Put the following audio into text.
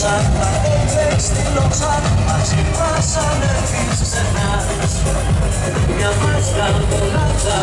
σαν να παίξεις τη λόξα Μαζί μας ανέβεις ξεχνάς Μια μάσκα. κολλάτα